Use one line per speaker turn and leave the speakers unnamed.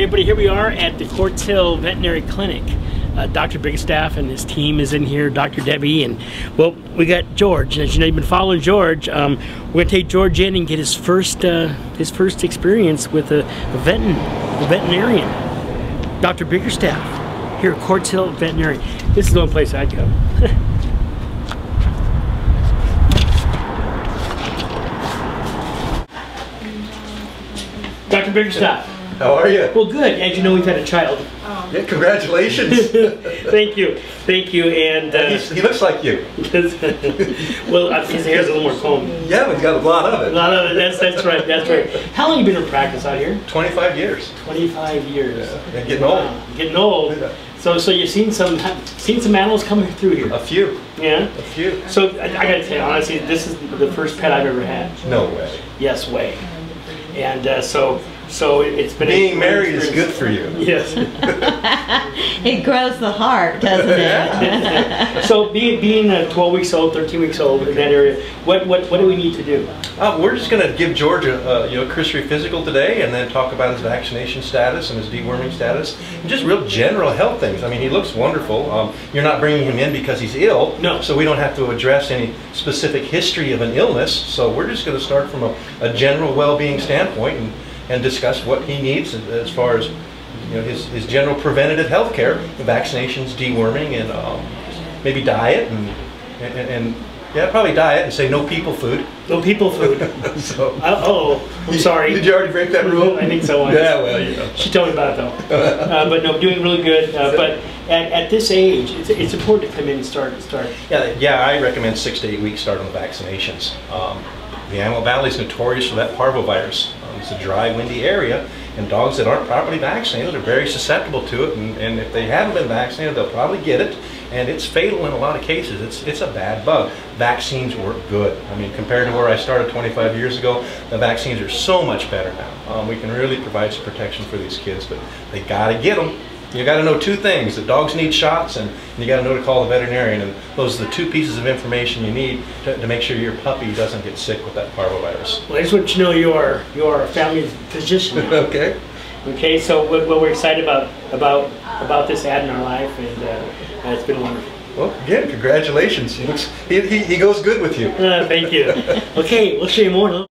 Hey everybody, here we are at the Hill Veterinary Clinic. Uh, Dr. Biggerstaff and his team is in here, Dr. Debbie, and well, we got George. As you know, you've been following George. Um, we're gonna take George in and get his first uh, his first experience with a, a, a veterinarian, Dr. Biggerstaff, here at Hill Veterinary. This is the only place I'd go. Dr. Biggerstaff.
How are you?
Well, good. As you know, we've had a child.
Yeah, congratulations.
Thank you, thank you, and uh,
he looks like you.
well, uh, his hair's a little more combed.
Yeah, we've got a lot of it.
A lot of it. That's that's right. That's right. How long you been in practice out here?
25 years.
Twenty-five years.
And getting old.
Wow, Getting old.
Yeah.
So so you've seen some seen some animals coming through here.
A few.
Yeah.
A few.
So I, I gotta tell you honestly, this is the first pet I've ever had.
No way.
Yes, way. And uh, so so it- it's been
Being
great
married is good for you.
Yes.
It grows the heart, doesn't it?
so being being uh, 12 weeks old, 13 weeks old in that area, what what what do we need to do?
Uh, we're just going to give George a, uh, you know cursory physical today, and then talk about his vaccination status and his deworming status, and just real general health things. I mean, he looks wonderful. Um, you're not bringing him in because he's ill,
No.
So we don't have to address any specific history of an illness. So we're just going to start from a, a general well-being standpoint and, and discuss what he needs as- far as you know his, his general preventative health care, the vaccinations, deworming, and um, maybe diet and, and and yeah, probably diet and say no people food.
No people food.
so.
Uh, oh, I'm sorry.
Did you already break that rule?
I think so.
Yeah, well, you know.
She told me about it though. Uh, but no, doing really good. Uh, but at, at this age, it's, it's important to come in and start start.
Yeah, yeah, I recommend six to eight weeks start on the vaccinations. Um, the Antelope Valley is notorious for that parvovirus. It's a dry, windy area, and dogs that aren't properly vaccinated are very susceptible to it. And, and if they haven't been vaccinated, they'll probably get it, and it's fatal in a lot of cases. It's it's a bad bug. Vaccines work good. I mean, compared to where I started 25 years ago, the vaccines are so much better now. Um, we can really provide some protection for these kids, but they got to get them. You got to know two things: that dogs need shots, and you got to know to call the veterinarian. And those are the two pieces of information you need to, to make sure your puppy doesn't get sick with that parvovirus.
Well, I just want you to know you are you are a family physician.
Okay.
Okay, so what, what we're excited about about about this ad in our life, and uh, it's been wonderful.
Well, again, congratulations. He looks he, he, he goes good with you.
Uh, thank you. Okay, we'll show you more.